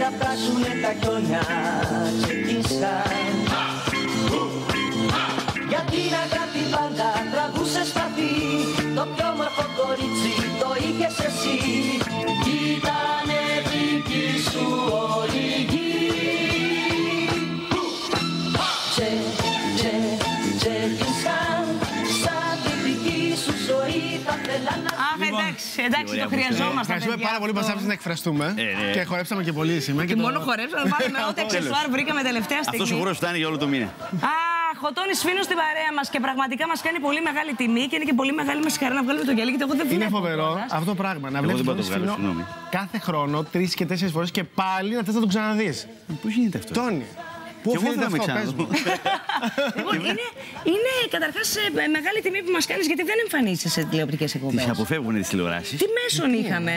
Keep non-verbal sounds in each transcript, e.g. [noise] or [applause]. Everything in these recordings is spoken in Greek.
να φτάσουνε τα χιόνια ξεκίνησαν. Για την αγάπη πάντα τραβούσες σπαθί. Το πιο όμορφο κορίτσι το είχες εσύ εντάξει, εντάξει, το χρειαζόμαστε. Ευχαριστούμε πάρα πολύ που μας άφησες να εκφραστούμε. Ε, ναι. Και χορέψαμε και πολύ σήμερα. Και το- μόνο χορέψαμε, βάλαμε ό,τι αξεσουάρ βρήκαμε τελευταία στιγμή. Αυτός ο χώρο φτάνει για όλο το μήνα. Αχ, ο Τόνι Φίνος στην παρέα μας και πραγματικά μας κάνει πολύ μεγάλη τιμή και είναι και πολύ μεγάλη μας χαρά να βγάλουμε το γυαλί γιατί εγώ δεν Είναι βλέπω φοβερό κιόλας. αυτό το πράγμα. Να Εγώ βλέπεις δεν μπορώ τον να το βγάλω, Σφινό συγγνώμη. κάθε χρόνο τρεις και τέσσερις φορές και πάλι να θες να τον ξαναδείς. Πώς γίνεται αυτό; Τόνι. Πού Και εγώ οφείλεται δεν με αυτό, πες ξαναδώ. μου. Λοιπόν, είναι, είναι καταρχάς μεγάλη τιμή που μας κάνεις γιατί δεν εμφανίζεσαι σε τηλεοπτικές Τις εκπομπέ. αποφεύγουν τις τηλεοράσεις. Τι μέσον είχαμε,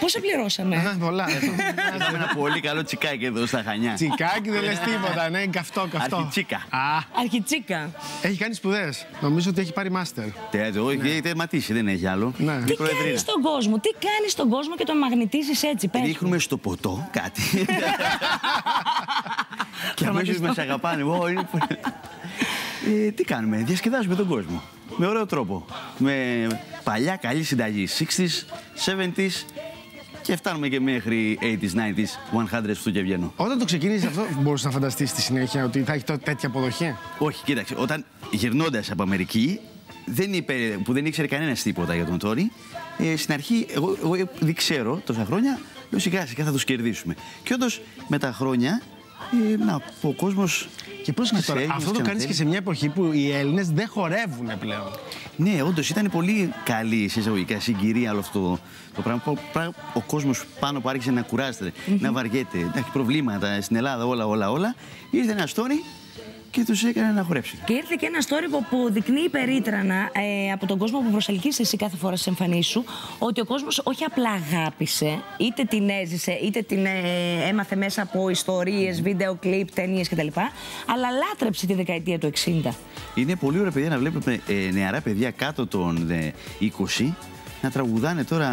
πόσα πληρώσαμε; Α, Πολλά. [laughs] Είχαμε ένα πολύ καλό τσικάκι εδώ στα Χανιά. Τσικάκι δεν λες τίποτα, ναι, καυτό, καυτό. Αρχιτσίκα. Α, Αρχιτσίκα. έχει κάνει σπουδέ. Νομίζω ότι έχει πάρει μάστερ. Τε- το Έχει τερματίσει, δεν έχει άλλο. Ναι. Είναι Τι προεδρία. κάνεις στον κόσμο, τι κάνεις στον κόσμο και τον μαγνητίζει έτσι, πες μου. Ρίχνουμε στο ποτό κάτι. [laughs] και αμέσως μας αγαπάνε. Ω, είναι πολύ- Ε, τι κάνουμε, διασκεδάζουμε τον κόσμο. Με ωραίο τρόπο. Με παλιά καλή συνταγή. 60s, 70s και φτάνουμε και μέχρι 80s, 90s, 100s που και βγαίνω. Όταν το ξεκίνησε αυτό, μπορούσε να φανταστείς στη συνέχεια ότι θα έχει τότε τέτοια αποδοχή; Όχι, κοίταξε, όταν γυρνώντας από Αμερική, δεν είπε, που δεν ήξερε κανένας τίποτα για τον Τόνι, ε, στην αρχή, εγώ, εγώ δεν ξέρω τόσα χρόνια, λέω σιγά σιγά θα τους κερδίσουμε. Και όντως με τα χρόνια, ε, να, ο κόσμο. Και πώς και τώρα, αυτό το κάνεις και σε μια εποχή που οι Έλληνες δεν χορεύουν πλέον. Ναι, όντως ήταν πολύ καλή σε εισαγωγικά συγκυρία όλο αυτό το, το πράγμα. Πο- πράγμα- Ο κόσμος πάνω που άρχισε να κουράζεται, να βαριέται, να έχει προβλήματα στην Ελλάδα, όλα, όλα, όλα. Ήρθε ένα Τόνι και τους έκανε να χορέψουν. Και ήρθε και ένα story που αποδεικνύει περίτρανα ε, από τον κόσμο που προσελκύσει εσύ κάθε φορά στις εμφανίσεις σου ότι ο κόσμος όχι απλά αγάπησε, είτε την έζησε, είτε την ε, έμαθε μέσα από ιστορίες, βίντεο κλιπ, ταινίες κτλ. Αλλά λάτρεψε τη δεκαετία του 60. Είναι πολύ ωραία παιδιά να βλέπουμε ε, νεαρά παιδιά κάτω των ε, 20 να τραγουδάνε τώρα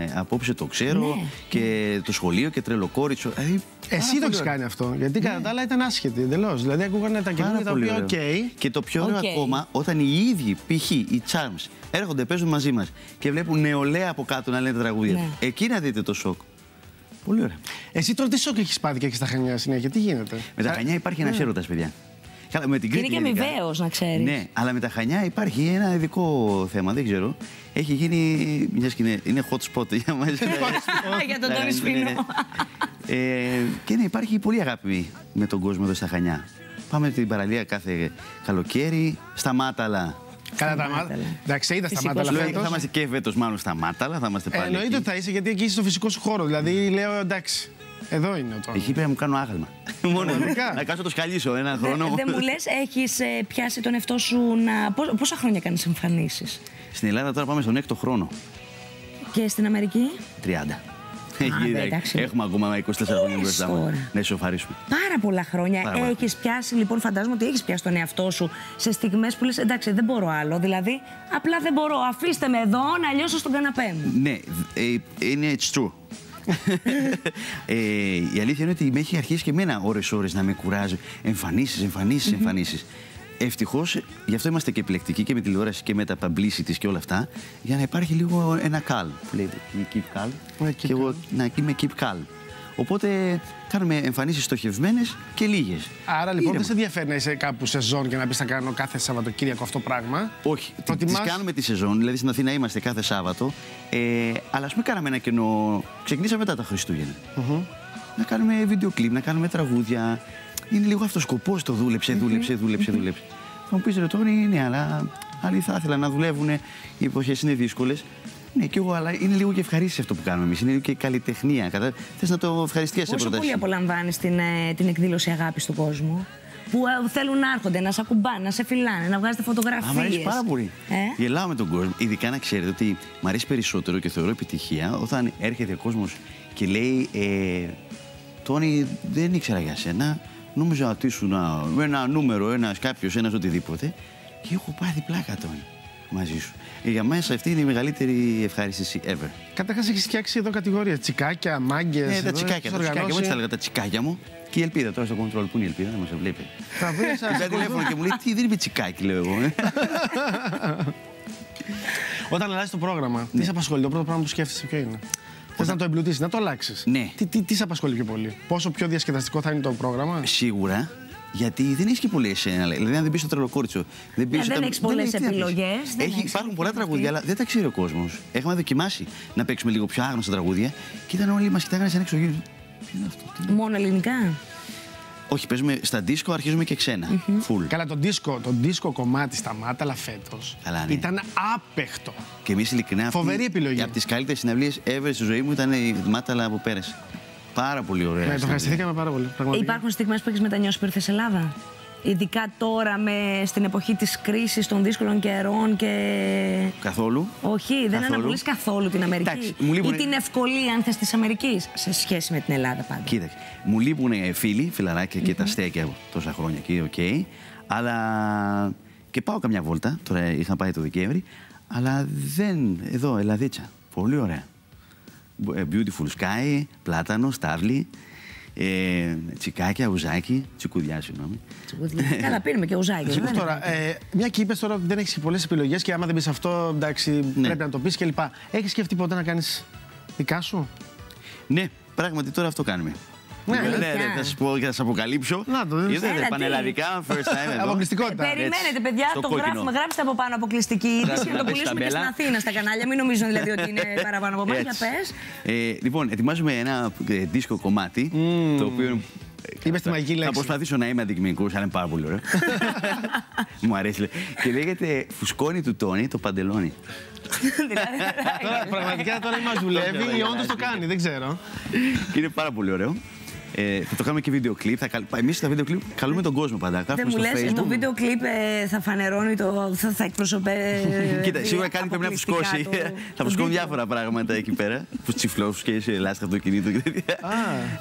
ε, απόψε το ξέρω Ναι. και το σχολείο και τρελοκόριτσο. Δηλαδή, πάρα Εσύ το πολύ έχεις ωραία. κάνει αυτό. Γιατί κατά τα άλλα ήταν άσχετη εντελώς. Δηλαδή ακούγανε τα Πάρα καινούργια τα πολύ οποία ωραίο. οκ. Και το πιο ωραίο Οκ. ακόμα, όταν οι ίδιοι, π.χ. οι Charms, έρχονται, παίζουν μαζί μας και βλέπουν νεολαία από κάτω να λένε τα τραγούδια. Ναι. Εκεί να δείτε το σοκ. Πολύ ωραία. Εσύ τώρα τι σοκ έχεις πάθει και έχεις στα χανιά συνέχεια, τι γίνεται; Με τα Χανιά υπάρχει ένας έρωτας, παιδιά. Καλά, με την Και είναι Κρήτη και γενικά. αμοιβαίος, να ξέρεις. Ναι, αλλά με τα Χανιά υπάρχει ένα ειδικό θέμα, δεν ξέρω. Έχει γίνει. μιας και είναι, είναι hot spot για μας. [laughs] Για τον Τόνι Σφινό. Ε, και ναι, υπάρχει πολύ αγάπη με τον κόσμο εδώ στα Χανιά. Πάμε την παραλία κάθε καλοκαίρι, στα Μάταλα. Κατά τα μάτια. Μάταλα. Εντάξει, είδα στα Φυσικός μάτια Λέω, φέτος. θα είμαστε και φέτος μάλλον στα Μάταλα, θα είμαστε Ε, πάλι. Εννοείται εκεί. ότι θα είσαι γιατί εκεί είσαι στο φυσικό σου χώρο. Δηλαδή λέω εντάξει, εδώ είναι το. Εκεί πρέπει να μου κάνω άγαλμα. Μόνο Πραγματικά. να κάτσω το σκαλίσω ένα χρόνο. Δεν μου λες, έχεις πιάσει τον εαυτό σου να. πο- Πόσα χρόνια κάνεις εμφανίσεις; Στην Ελλάδα τώρα πάμε στον έκτο χρόνο. Και στην Αμερική; 30. Εκεί, ναι, εντάξει. Έχουμε ακόμα 24 χρόνια μπροστά μας. τώρα. Να ισοφαρίσουμε. Πάρα πολλά χρόνια. Πάρα πολλά. Έχεις πιάσει, λοιπόν, φαντάζομαι ότι έχεις πιάσει τον εαυτό σου σε στιγμές που λες: Εντάξει, δεν μπορώ άλλο. Δηλαδή, απλά δεν μπορώ. Αφήστε με εδώ να λιώσω στον καναπέ μου. Ναι, ε, είναι it's true. Ε, η αλήθεια είναι ότι με έχει αρχίσει και εμένα ώρες-ώρες να με κουράζει. Εμφανίσεις, εμφανίσεις, εμφανίσεις. Ευτυχώς, γι' αυτό είμαστε και επιλεκτικοί και με τηλεόραση και με τα publicity και όλα αυτά, για να υπάρχει λίγο ένα calm. Που λέει keep calm. Ναι, keep και εγώ να είμαι keep calm. Οπότε κάνουμε εμφανίσεις στοχευμένες και λίγες. Άρα λοιπόν Ήρεμα. δεν σε ενδιαφέρει να είσαι κάπου σεζόν και να πει θα κάνω κάθε Σαββατοκύριακο αυτό το πράγμα; Όχι, τι Προτιμάς- τις κάνουμε τη σεζόν, δηλαδή στην Αθήνα είμαστε κάθε Σάββατο. Ε, αλλά ας πούμε κάναμε ένα κενό. Ξεκινήσαμε μετά τα χριστουγεννα Να κάνουμε βίντεο κλιπ, να κάνουμε τραγούδια. Είναι λίγο αυτός ο σκοπός το δούλεψε, δούλεψε, δούλεψε, δούλεψε. Θα μου πεις ρε τώρα, ναι, αλλά άλλοι θα ήθελαν να δουλεύουν. Οι εποχές είναι δύσκολες. Ναι, και εγώ, αλλά είναι λίγο και ευχαρίστηση αυτό που κάνουμε εμείς. Είναι λίγο και καλλιτεχνία. Κατά... Θες να το ευχαριστήσεις σε Πόσο πρόταση. πολύ απολαμβάνεις την, ε, την εκδήλωση αγάπης του κόσμου. Που ε, θέλουν να έρχονται, να σε ακουμπάνε, να σε φυλάνε, να βγάζετε φωτογραφίες. Α, μ' αρέσει πάρα πολύ. Ε; Γελάω με τον κόσμο. Ειδικά να ξέρετε ότι μ' αρέσει περισσότερο και θεωρώ επιτυχία όταν έρχεται ο κόσμος και λέει ε, Τόνι, δεν ήξερα για σένα. Νόμιζα ότι ήσουν α, ένα νούμερο, ένας κάποιος, ένας οτιδήποτε. Και έχω πάθει πλάκα, Τόνι. Μαζί σου. Ε, Για μέσα αυτή είναι η μεγαλύτερη ευχαρίστηση ever. Καταρχάς έχεις φτιάξει εδώ κατηγορία. Τσικάκια, μάγκες. Ε, τα τσικάκια, τα τσικάκια. Εγώ έτσι θα έλεγα τα τσικάκια μου. Και η ελπίδα τώρα στο control. Πού είναι η ελπίδα, δεν μας βλέπει. Θα βρει Πήρα τηλέφωνο και μου λέει τι δεν είπε τσικάκι, λέω εγώ. ε». [laughs] Όταν αλλάζει το πρόγραμμα, τι σε απασχολεί, το πρώτο πράγμα που σκέφτεσαι ποιο είναι; Θες να το εμπλουτίσεις, να το αλλάξεις; Ναι. Τι, τι, τι σε απασχολεί πιο πολύ, Πόσο πιο διασκεδαστικό θα είναι το πρόγραμμα; Σίγουρα. Γιατί δεν έχει και πολλές εσένα. Δηλαδή, αν δεν πεις στο τρελοκόριτσο. Δεν, πεις Ε, δεν όταν- έχεις πολλές τι να πεις. επιλογές, δεν Έχει, έχεις υπάρχουν πολλά επιλογές. τραγούδια, αλλά δεν τα ξέρει ο κόσμος. Έχουμε δοκιμάσει να παίξουμε λίγο πιο άγνωστα τραγούδια και ήταν όλοι μας κοιτάγανε σαν εξωγήινο. Τι είναι αυτό, τι είναι. Μόνο ελληνικά; Όχι, παίζουμε στα δίσκο, αρχίζουμε και ξένα. Full. Καλά, το δίσκο, το δίσκο κομμάτι σταμάτα, αλλά φέτος Καλά, ναι. ήταν άπαιχτο. Και εμείς ειλικρινά. αυτή- Φοβερή επιλογή. Από τις καλύτερες συναυλίες ever στη ζωή μου ήταν η Μάταλα που πέρασε. Πάρα πολύ ωραία. Ναι, το συναυλία. ευχαριστηθήκαμε πάρα πολύ. Πραγματικά. Υπάρχουν στιγμές που έχεις μετανιώσει που ήρθες Ελλάδα; Ειδικά τώρα με, στην εποχή της κρίσης των δύσκολων καιρών και... Καθόλου. Όχι, δεν Καθόλου. αναπολείς καθόλου την Αμερική. Εντάξει, μου λείπουν- Ή την ευκολία, αν θες, της Αμερικής, σε σχέση με την Ελλάδα πάντα. Κοίταξε, μου λείπουν φίλοι, φιλαράκια και τα στέκια τόσα χρόνια εκεί, οκ. Αλλά και πάω καμιά βόλτα, τώρα είχα πάει το Δεκέμβρη, αλλά δεν, εδώ, Ελλαδίτσα, πολύ ωραία. Ε, Beautiful sky, πλάτανο, στάβλη, ε, τσικάκια, ουζάκι, τσικουδιά, συγγνώμη. Καλά, πίνουμε και ουζάκι. Σήκω δεν τώρα, ε, μια και είπες τώρα ότι δεν έχεις πολλές επιλογές και άμα δεν πεις αυτό, εντάξει, Ναι. πρέπει να το πεις κλπ. Έχεις σκεφτεί ποτέ να κάνεις δικά σου; Ναι, πράγματι τώρα αυτό κάνουμε. Ναι, ναι, αλήθεια. ναι, θα σας πω και θα σας αποκαλύψω. Να το, Είδατε, Έλα, τι. πανελλαδικά, first time εδώ. Αποκλειστικότητα. Περιμένετε, παιδιά, στο το κόκκινο. γράφουμε. Γράψτε από πάνω αποκλειστική είδηση Γράψτε να το να πέσει πουλήσουμε και στην ταμπέλα. Αθήνα στα κανάλια. Μην νομίζουν δηλαδή ότι είναι παραπάνω από εμάς. Για Έτσι. πες. Ε, λοιπόν, ετοιμάζουμε ένα ε, δίσκο κομμάτι, το οποίο... Είπες τη μαγική Θα λέξη. προσπαθήσω να είμαι αντικειμενικός, αλλά είναι πάρα πολύ ωραίο. [laughs] Μου αρέσει. λέει. Και λέγεται Φουσκώνει του Τόνι το παντελόνι. [laughs] Δηλαδή, Τώρα, [laughs] πραγματικά τώρα ή μα δουλεύει ή όντως το κάνει, δεν ξέρω. Και είναι πάρα πολύ ωραίο. Ε, θα το κάνουμε και βίντεο κλιπ. Θα καλ... Εμείς στα βίντεο κλιπ καλούμε τον κόσμο πάντα. Δεν Γράφουμε μου στο λες, Facebook. το βίντεο κλιπ ε, θα φανερώνει το. θα, θα εκπροσωπέ. Κοίτα, σίγουρα κάτι πρέπει να φουσκώσει. [laughs] θα φουσκώνουν διάφορα πράγματα εκεί πέρα. Που τσιφλό και σε λάσκα αυτοκινήτου και τέτοια.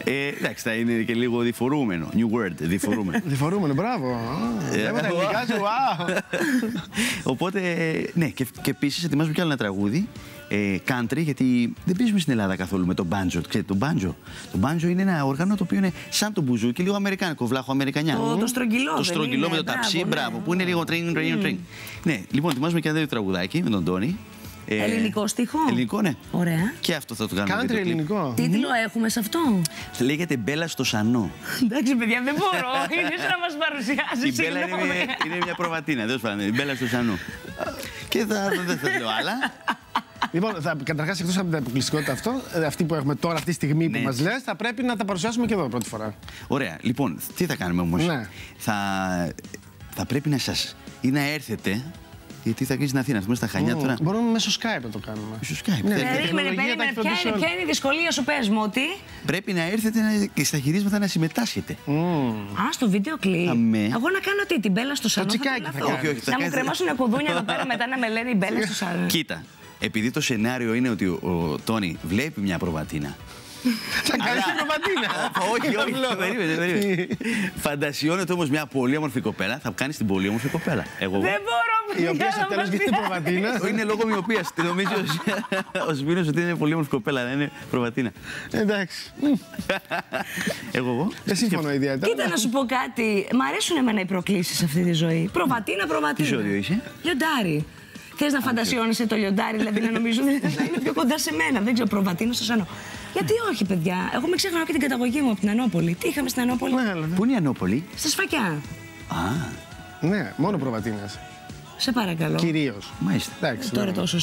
Ε, εντάξει, θα είναι και λίγο διφορούμενο. New word, διφορούμενο. [laughs] Διφορούμενο, μπράβο. Α, Ε, Βλέπω τα [laughs] ελληνικά σου, wow. Οπότε, ναι, και, και επίσης ετοιμάζουμε κι άλλο ένα τραγούδι. Ε, country, γιατί δεν παίζουμε στην Ελλάδα καθόλου με το μπάντζο. Ξέρετε, το μπάντζο. Το μπάντζο είναι ένα όργανο το οποίο είναι σαν το μπουζούκι, λίγο αμερικάνικο, βλάχο αμερικανιά. Το- το στρογγυλό, Το δεν στρογγυλό είναι, με το μπράβο, ταψί, ναι. μπράβο, που είναι λίγο τριν, τριν, τριν. Ναι, λοιπόν, ετοιμάζουμε και ένα τέτοιο τραγουδάκι με τον Τόνι. Ε, Ελληνικό στίχο; Ελληνικό, ναι. Ωραία. Και αυτό θα το κάνουμε. Country βίντεο κλιπ. ελληνικό. Τίτλο έχουμε σε αυτό; Λέγεται Μπέλα στο Σανό. Εντάξει, παιδιά, δεν μπορώ. [laughs] Είναι σαν να μας παρουσιάσει. Η Μπέλα είναι, μια- είναι μια προβατίνα, δεν πάντων. Η Μπέλα στο Σανό. και θα, δεν θα λέω άλλα. Λοιπόν, καταρχάς, εκτός από την αποκλειστικότητα αυτό, ε, αυτή που έχουμε τώρα, αυτή τη στιγμή που Ναι. μας λες, θα πρέπει να τα παρουσιάσουμε και εδώ πρώτη φορά. Ωραία. Λοιπόν, τι θα κάνουμε όμως; Ναι. Θα, θα πρέπει να σας. ή να έρθετε. Γιατί θα γίνει στην Αθήνα, θα πούμε στα Χανιά τώρα. Μπορούμε μέσω Skype να το κάνουμε. Ίσως Skype. Ναι, Θέλετε. ναι. Περίμενε, τεχνολογία τα περίμενε. έχει Ποια φροντίσει είναι, όλα. ποια είναι η δυσκολία σου, πες μου, ότι. Πρέπει να έρθετε να- και στα γυρίσματα να συμμετάσχετε. Α, στο βίντεο κλειπ. Αμέ. Εγώ να κάνω τι, την μπέλα στο σαλόν. τσικάκι θα τρελαθώ. κάνεις. Όχι, όχι, θα Να μου κάνεις- κρεμάσουν κουδούνια εδώ πέρα μετά να με λένε η μπέλα στο [laughs] σαλόν. Κοίτα, επειδή το σενάριο είναι ότι ο, ο Τόνι βλέπει μια προβατίνα. [laughs] Θα κάνεις την προβατίνα. όχι, όχι. περίμενε, περίμενε. Φαντασιώνεται όμως μια πολύ όμορφη κοπέλα, θα κάνεις την πολύ όμορφη κοπέλα. Εγώ. Δεν μπορώ Η οποία πια στο να τέλος μας γίνει πειράζει. προβατίνα. Είναι λόγω μοιοπίας. Νομίζω ο Σπίνο [laughs] ότι είναι πολύ όμορφη κοπέλα, δεν είναι προβατίνα. Εντάξει. [laughs] Εγώ, εγώ. Δεν συμφωνώ ιδιαίτερα. Κοίτα να σου πω κάτι. Μ' αρέσουν εμένα οι προκλήσεις σε αυτή τη ζωή. Προβατίνα, προβατίνα. Τι ζώδιο είσαι; Λιοντάρι. Θες να φαντασιώνεσαι το λιοντάρι, δηλαδή να νομίζουν ότι θα είναι πιο κοντά σε μένα. Δεν ξέρω, προβατίνα στο σανό. Γιατί όχι, παιδιά; Εγώ με ξέχανα και την καταγωγή μου από την Ανόπολη. Τι είχαμε στην Ανόπολη; Ναι, αλλά ναι. Πού είναι η Ανόπολη; Στα σφακιά. Α, Ναι, μόνο προβατίνε. Σε παρακαλώ. Κυρίως. μάλιστα. Εντάξει. Τώρα ναι. τόσο.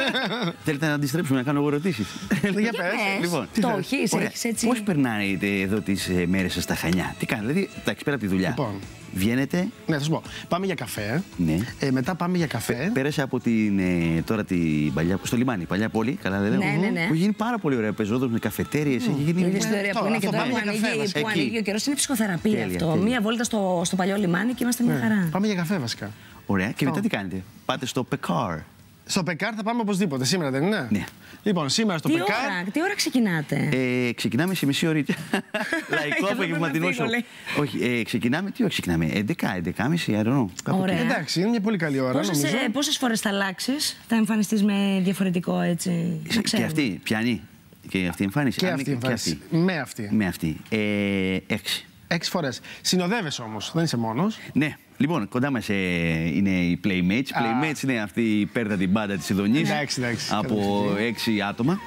[laughs] Θέλετε να αντιστρέψουμε να κάνω εγώ ερωτήσεις; Για πες. πες. Λοιπόν, Το έχεις, έχεις έτσι. Πώς περνάτε εδώ τις μέρες σας στα Χανιά, τι κάνετε, δηλαδή, εντάξει, πέρα από τη δουλειά. Λοιπόν. Βγαίνετε, Ναι, θα σου πω. Πάμε για καφέ. Ναι. Ε, μετά πάμε για καφέ. πέρασε από την, ε, τώρα την παλιά, στο λιμάνι, παλιά πόλη, καλά δεν λέω. Ναι, ναι, ναι. Που έχει γίνει πάρα πολύ ωραία πεζόδρομος με καφετέρειες. Έχει γίνει. Είναι ιστορία αυτό, που είναι και αυτό τώρα που πάμε για ανοίγει, καφέ που Εκεί. ανοίγει ο καιρός. Είναι ψυχοθεραπεία Τέλεια, αυτό. τέλεια. Μία βόλτα στο, στο παλιό λιμάνι και είμαστε μια χαρά. Πάμε για καφέ βασικά. Ωραία. Και μετά τι κάνετε; Πάτε στο Πεκάρ. Στο Πεκάρ θα πάμε οπωσδήποτε. Σήμερα δεν είναι; Ναι. Λοιπόν, σήμερα στο Τι Πεκάρ. ώρα, τι ώρα ξεκινάτε; Ε, ξεκινάμε σε μισή ωρίτια. [laughs] Λαϊκό Καλά, απογευματινός δεν σοου. λέει. Όχι, ε, ξεκινάμε, τι ώρα ξεκινάμε, 11, 11.30, I don't know. κάπου Ωραία. εκεί. Εντάξει, είναι μια πολύ καλή ώρα. Πόσες, νομίζω. ε, πόσες φορές θα αλλάξεις, θα εμφανιστείς με διαφορετικό έτσι. να Και ξέρουμε. αυτή, πιανή. Και αυτή η εμφάνιση. Και Α, αυτή η ναι, εμφάνιση. Με αυτή. Με αυτή. Ε, έξι. Έξι φορές. Συνοδεύεσαι όμως, δεν είσαι μόνος. Ναι, λοιπόν, κοντά μας είναι οι Playmates. Οι Playmates είναι αυτή η πέρτα την μπάντα της Ιδονή. Εντάξει, εντάξει, Από καταπληκτική. έξι άτομα.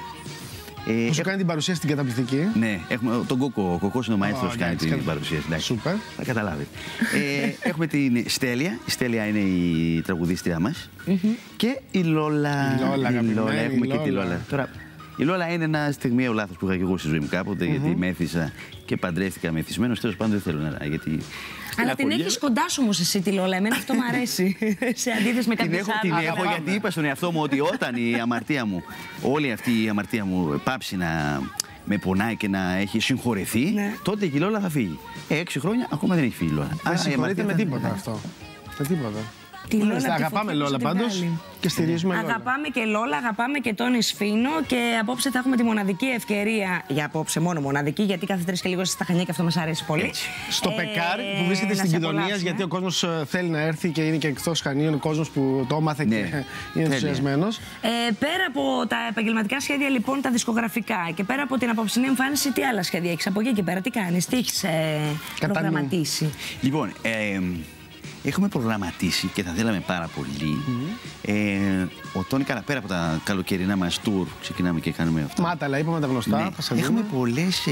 Ε, Που σου έχ- κάνει την παρουσία στην καταπληκτική. Ναι, έχουμε τον Κόκο. Ο Κοκό είναι ο μαέστρος Ω, που κάνει εντάξει, την καλά. παρουσίαση. εντάξει. Σούπερ. Θα καταλάβετε. ε, [laughs] έχουμε την Στέλια. Η Στέλια είναι η τραγουδίστρια μας. Και η Λόλα. Η Λόλα, αγαπημένη Έχουμε και τη Λόλα. Λόλα. Τώρα, η Λόλα είναι ένα στιγμιαίο λάθος που είχα και εγώ στη ζωή μου κάποτε, γιατί μέθησα και παντρεύτηκα μεθυσμένος. Τέλος πάντων δεν θέλω να. Γιατί Αλλά στην την αγωνία- έχει κοντά σου όμως εσύ τη Λόλα. Εμένα αυτό μου αρέσει. [laughs] Σε αντίθεση με Την κάποιες έχω, την άλλες. έχω γιατί είπα στον εαυτό μου ότι όταν η αμαρτία μου, όλη αυτή η αμαρτία μου πάψει να με πονάει και να έχει συγχωρεθεί, Ναι. τότε και η Λόλα θα φύγει. Ε, έξι χρόνια ακόμα δεν έχει φύγει η Λόλα. Άρα, Δεν η συγχωρείται αμαρτία με θα- τίποτα αυτό. Με τίποτα. Τη Λόλα Μάλιστα, από τη Αγαπάμε φωτιά Λόλα που την πάντως βγάλει. και στηρίζουμε Λόλα. Αγαπάμε και Λόλα, αγαπάμε και τον Ισφίνο και απόψε θα έχουμε τη μοναδική ευκαιρία. Για απόψε, μόνο μοναδική, γιατί κάθε τρεις και λίγο στα Χανιά και αυτό μας αρέσει πολύ. Έτσι. Στο Ε, Πεκάρ που βρίσκεται να στην σε κοινωνία, απολαύσουμε. γιατί ο κόσμος θέλει να έρθει και είναι και εκτός Χανίων, ο κόσμος που το έμαθε Ναι. και είναι Τέλεια. ενθουσιασμένος. Ε, πέρα από τα επαγγελματικά σχέδια, λοιπόν, τα δισκογραφικά και πέρα από την απόψινή εμφάνιση, τι άλλα σχέδια έχεις από εκεί και πέρα, τι κάνεις, τι έχεις ε, Κατά νου. προγραμματίσει; Λοιπόν, ε, έχουμε προγραμματίσει και θα θέλαμε πάρα πολύ. Ε, ο Τόνι Καρα, πέρα από τα καλοκαιρινά μας tour, ξεκινάμε και κάνουμε αυτό. Μάταλα, είπαμε τα γνωστά. Ναι. θα σε Έχουμε δούμε. πολλές, ε,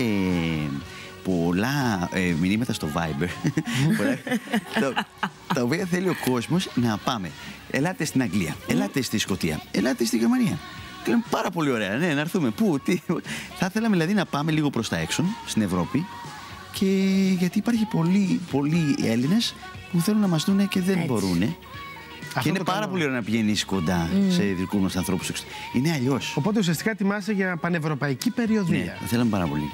πολλά ε, μηνύματα στο Viber [laughs] Πολλά- τα, τα οποία θέλει ο κόσμος να πάμε. Ελάτε στην Αγγλία, ελάτε στη Σκωτία, ελάτε στη Γερμανία. Και λέμε πάρα πολύ ωραία, ναι, να έρθουμε. Πού, τι. Θα θέλαμε δηλαδή να πάμε λίγο προς τα έξω, στην Ευρώπη. Και γιατί υπάρχει πολλοί, πολλοί Έλληνες που θέλουν να μας δουν και δεν Έτσι. μπορούν. Και Αυτό είναι το πάρα καλό. πολύ ωραίο να πηγαίνεις κοντά σε δικούς μας ανθρώπους. Είναι αλλιώς. Οπότε ουσιαστικά ετοιμάσαι για πανευρωπαϊκή περιοδία. Ναι, θα θέλαμε πάρα πολύ.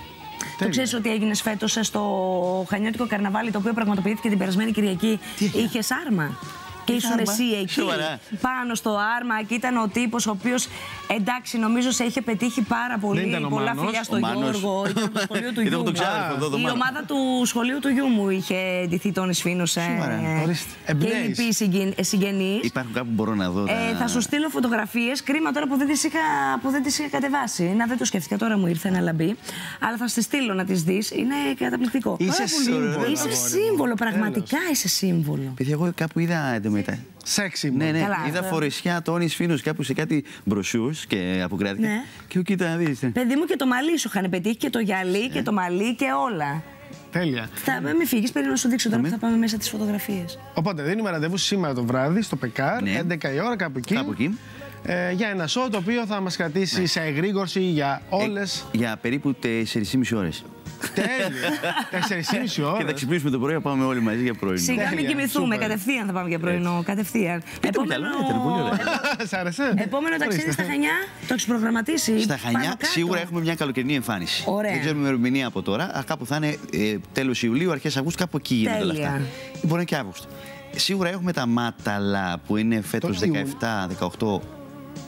Το ξέρεις ότι έγινες φέτος στο Χανιώτικο Καρναβάλι, το οποίο πραγματοποιήθηκε την περασμένη Κυριακή. Τι έγινε; Είχες άρμα. Και ήσουν άρμα; εσύ εκεί, Σοβαρά; πάνω στο άρμα και ήταν ο τύπος ο οποίος εντάξει, νομίζω σε είχε πετύχει πάρα πολύ. ήταν ο πολλά Μάνος. φιλιά Ο στον Μάνος. Γιώργο. Ήταν από το σχολείο του [laughs] Ήταν γιού από τον μου. ξάδερφο εδώ, τον Η Μάνος. ομάδα του σχολείου του γιού μου είχε ντυθεί τον Ισφίνο. Σοβαρά. Ορίστε. Και Εμπνέεις. οι λοιποί συγγεν- συγγενεί. Υπάρχουν κάπου που μπορώ να δω. Ε, τα- θα σου στείλω φωτογραφίες. Κρίμα τώρα που δεν τις είχα, που δεν τις είχα κατεβάσει. Να δεν το σκέφτηκα. Τώρα μου ήρθε ένα λαμπί. Αλλά θα στη στείλω να τις δεις. Είναι καταπληκτικό. Είσαι Πάρα πολύ. σύμβολος, Είσαι αγόρι μου. σύμβολο. Πραγματικά είσαι σύμβολο. Παιδιά, εγώ κάπου είδα εντωμετά. Σεξι μου. Ναι, ναι, Καλά, είδα αυτό. φορεσιά Τόνις Φίνο κάπου σε κάτι μπροσιού και αποκράτηκα. Ναι. Και ο κοίτα να δεις. Παιδί μου και το μαλλί σου είχαν πετύχει και το γυαλί και το μαλλί και όλα. Τέλεια. Θα μην φύγεις, περίμενα να σου δείξω τώρα που θα πάμε μέσα τις φωτογραφίες. Οπότε δίνουμε ραντεβού σήμερα το βράδυ στο Πεκάρ, Ναι. 11 η ώρα κάπου εκεί. Κάπου εκεί. Ε, για ένα show το οποίο θα μας κρατήσει σε εγρήγορση για όλες. Για περίπου 4,5 ώρες. Τέλεια. 4,5 Και θα ώρες. ξυπνήσουμε το πρωί να πάμε όλοι μαζί για πρωινό. Σιγά μην Τέλεια, κοιμηθούμε, σούπερ. κατευθείαν θα πάμε για πρωινό. Κατευθείαν. Πείτε μου κι άλλο, ήταν πολύ ωραία. Σ' άρεσε. Επόμενο ταξίδι Ορίστε. στα Χανιά, το έχεις προγραμματίσει. Στα Πάνω Χανιά κάτω. σίγουρα έχουμε μια καλοκαιρινή εμφάνιση. Ωραία. Δεν ξέρουμε ημερομηνία από τώρα. Α, κάπου θα είναι ε, τέλος Ιουλίου, αρχές Αυγούστου, κάπου εκεί γίνονται όλα Τέλεια. αυτά. Ή Μπορεί να είναι και Αύγουστο. Σίγουρα έχουμε τα μάταλα που είναι φέτος Το Ιούνιο. 17, 18,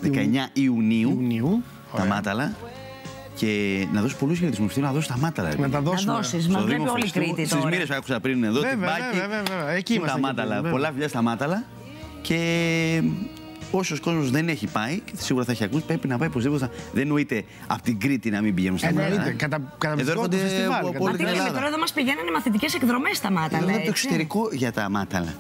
19 Ιουνίου. Ιουνίου. Τα Ωραία. μάταλα. Και να δώσει πολλούς χαιρετισμού. Θέλω να δώσω τα μάταλα. ρε Να παιδιά. τα Να δώσουμε. δώσεις, Στο μα Δήμο βλέπει όλη η Χριστού, Κρήτη Στις τώρα. μοίρες που άκουσα πριν εδώ, Βέβαια, την Πάκη, βέβαια, βέβαια, βέβαια. Εκεί που είμαστε τα και μάταλα. βέβαια. Πολλά φιλιά στα μάταλα. Και όσος κόσμος δεν έχει πάει, και σίγουρα θα έχει ακούσει, πρέπει να πάει οπωσδήποτε. Δεν νοείται από την Κρήτη να μην πηγαίνουν στα Εννοείται. μάταλα. Κατα- Εδώ καταπληκτικό έρχονται το φεστιβάλ, από καταπληκτικό. όλη την Τι λέμε Ελλάδα. τώρα, εδώ μας πηγαίνανε μαθητικές εκδρομές στα μάταλα. Είναι από το έτσι. εξωτερικό για τα μάταλα.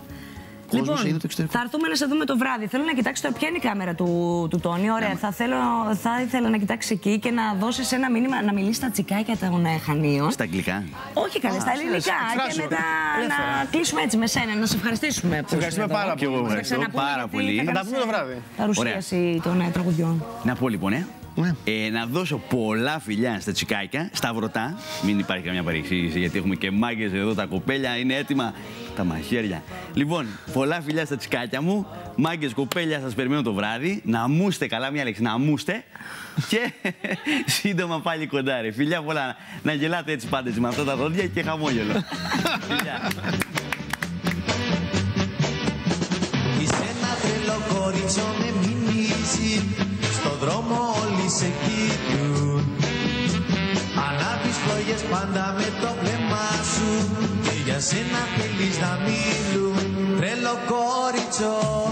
Λοιπόν, Κόσμος είναι το εξωτερικό. θα έρθουμε να σε δούμε το βράδυ. Θέλω να κοιτάξει τώρα ποια είναι η κάμερα του, του Τόνι. Ωραία, θα, θέλω, θα ήθελα να κοιτάξει εκεί και να δώσεις ένα μήνυμα να μιλήσεις στα τσικάκια των ε, Χανίων. Στα αγγλικά. Όχι καλέ, στα ελληνικά. εκφράσου. Και μετά Ελεύθερα. να κλείσουμε έτσι με σένα, να σε ευχαριστήσουμε. που ευχαριστούμε ήσουν εδώ. πάρα Και εγώ πολύ. Θα ευχαριστώ ξαναπούμε πάρα γιατί πολύ. θα Θα τα κάνεις, πούμε το ε, βράδυ. Παρουσίαση των ε, τραγουδιών. Να πω λοιπόν, ε, Ναι. ε, να δώσω πολλά φιλιά στα τσικάκια, στα βρωτά. Μην υπάρχει καμιά παρεξήγηση, γιατί έχουμε και μάγκες εδώ, τα κοπέλια είναι έτοιμα. Τα μαχαίρια. Λοιπόν, πολλά φιλιά στα τσικάκια μου. Μάγκες, κοπέλια, σας περιμένω το βράδυ. Να μούστε καλά, μια λέξη, να μούστε. Και [laughs] σύντομα πάλι κοντά, ρε. Φιλιά πολλά. Να γελάτε έτσι πάντα έτσι, με αυτά τα δόντια και χαμόγελο. [laughs] φιλιά. Και για σένα θέλεις να μιλούν Τρελό κόριτσο